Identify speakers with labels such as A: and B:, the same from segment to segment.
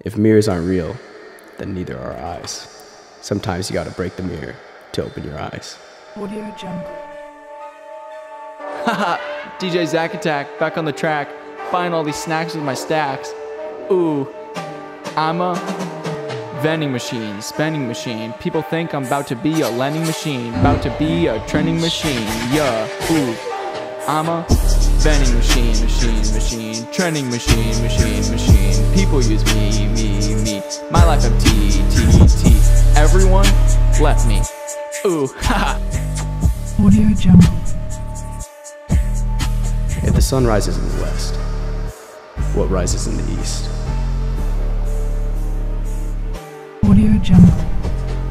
A: If mirrors aren't real, then neither are eyes. Sometimes you gotta break the mirror to open your eyes.
B: Audio Jungle.
C: Haha, DJ Zack Attack back on the track, buying all these snacks with my stacks. Ooh, I'm a vending machine, spending machine. People think I'm about to be a lending machine, about to be a trending machine. Yeah, ooh, I'm a vending machine, machine, machine, trending machine, machine, machine. People use me, me, me. My life I'm T, T, T. Everyone left me. Ooh, haha.
B: Audio Jungle.
A: If the sun rises in the west, what rises in the east?
B: Audio Jungle.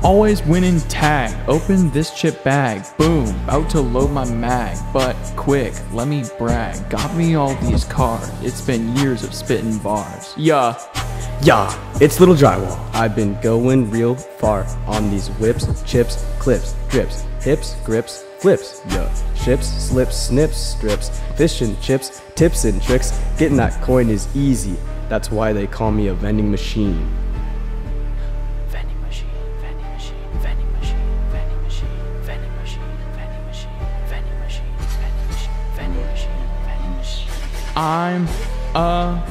C: Always winning tag. Open this chip bag. Boom. About to load my mag. But quick, let me brag. Got me all these cars. It's been years of spitting bars. Yeah.
A: Yeah, it's Lil Drywall. I've been going real far on these whips, chips, clips, drips, hips, grips, flips. Yeah, ships, slips, snips, strips, fish and chips, tips and tricks. Getting that coin is easy. That's why they call me a
D: vending machine.
C: I'm a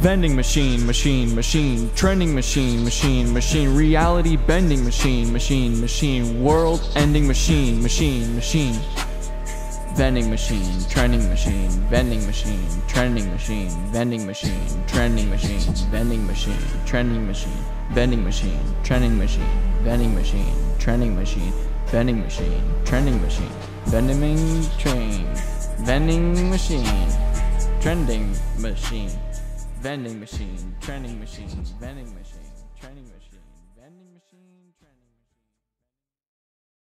C: vending machine, machine, machine, trending machine, machine, machine, reality bending machine, machine, machine, world ending machine, machine, machine. Vending machine, trending machine, vending machine, trending machine, vending machine, trending machine, vending machine, trending machine, vending machine, trending machine, vending machine, trending machine, vending machine, trending machine, vending train, vending machine, trending machine, vending machine, trending machine, vending machine, trending machine, vending machine, trending